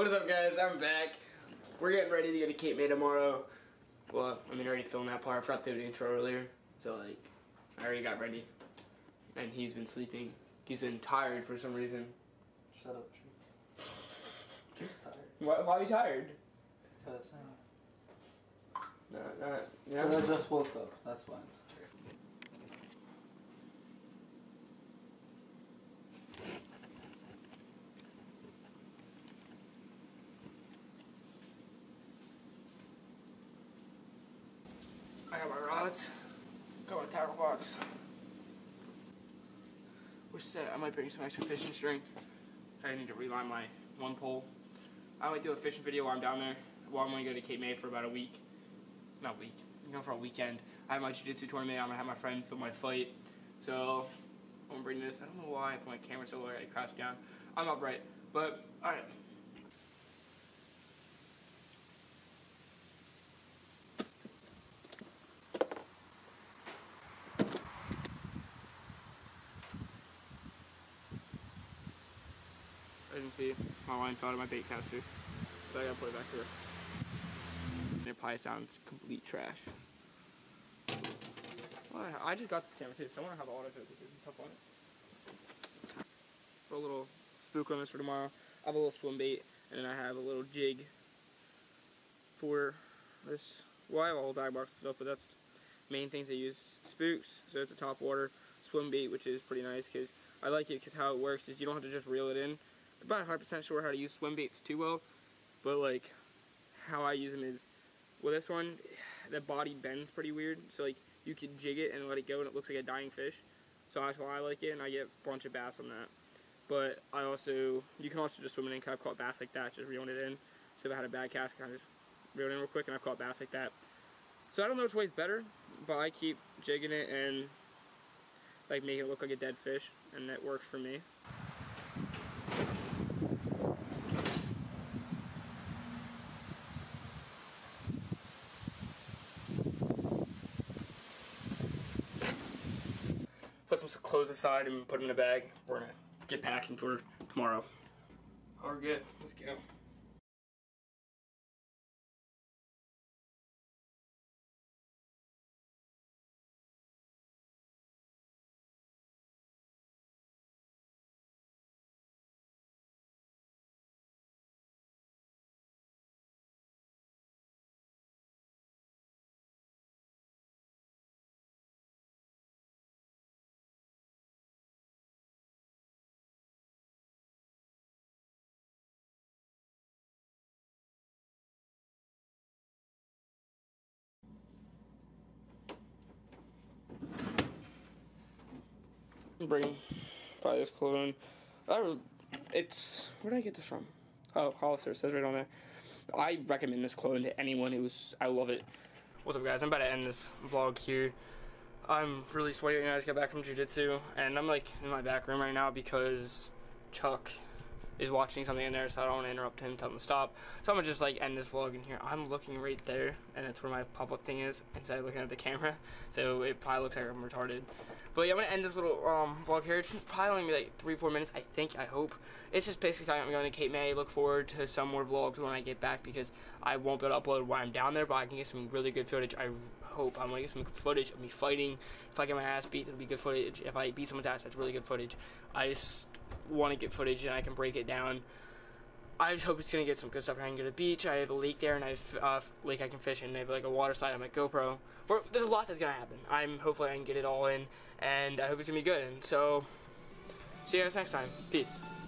What is up, guys? I'm back. We're getting ready to go to Cape May tomorrow. Well, I mean, I already filmed that part. I forgot to do the intro earlier. So, like, I already got ready. And he's been sleeping. He's been tired for some reason. Shut up, Tree. Just tired. Why, why are you tired? Because uh, No, no, you I just woke up. That's why I'm tired. I rods. Got my tackle box. We're set. I might bring some extra fishing string. I need to reline my one pole. I might do a fishing video while I'm down there. While I'm going to go to Cape May for about a week. Not week. You know, for a weekend. I have my jiu-jitsu tournament. I'm going to have my friend film my fight. So, I'm going to bring this. I don't know why I put my camera so low I crashed down. I'm upright. But, alright. Didn't see my line fell out of my bait caster. So I gotta put it back here. And it probably sounds complete trash. Well, I just got this camera too, so I wonder how the autofocus is stuff on it. Put a little spook on this for tomorrow. I have a little swim bait, and then I have a little jig for this. Well, I have a whole bag box stuff, but that's main things I use. Spooks, so it's a top water swim bait, which is pretty nice because I like it because how it works is you don't have to just reel it in. I'm 100% sure how to use swim baits too well, but like how I use them is with this one, the body bends pretty weird, so like you can jig it and let it go and it looks like a dying fish. So that's why I like it, and I get a bunch of bass on that. But I also, you can also just swim it in, kind of caught bass like that, just reeling it in. So if I had a bad cast, of just reel it in real quick, and I've caught bass like that. So I don't know which way's better, but I keep jigging it and like making it look like a dead fish, and that works for me. Put some clothes aside and put them in a bag. We're gonna get packing for tomorrow. We're good. Let's go. Bring buy this cologne. I it's where did I get this from? Oh, Hollister says right on there. I recommend this cologne to anyone who's. I love it. What's up, guys? I'm about to end this vlog here. I'm really sweaty. I just got back from jiu-jitsu, and I'm like in my back room right now because Chuck is watching something in there, so I don't want to interrupt him, tell him to stop. So I'm gonna just like end this vlog in here. I'm looking right there, and that's where my pop-up thing is, instead of looking at the camera. So it probably looks like I'm retarded. But yeah, I'm gonna end this little um, vlog here. It's probably only be like three, four minutes, I think, I hope. It's just basically saying I'm going to Cape May. Look forward to some more vlogs when I get back because I won't be able to upload while I'm down there, but I can get some really good footage. I hope I'm gonna get some footage of me fighting. If I get my ass beat, it'll be good footage. If I beat someone's ass, that's really good footage. I just want to get footage and I can break it down. I just hope it's gonna get some good stuff. I can go to the beach. I have a lake there, and I have a uh, lake I can fish in. I have like a water slide on my GoPro. Where there's a lot that's gonna happen. I'm hopefully I can get it all in, and I hope it's gonna be good. And so, see you guys next time. Peace.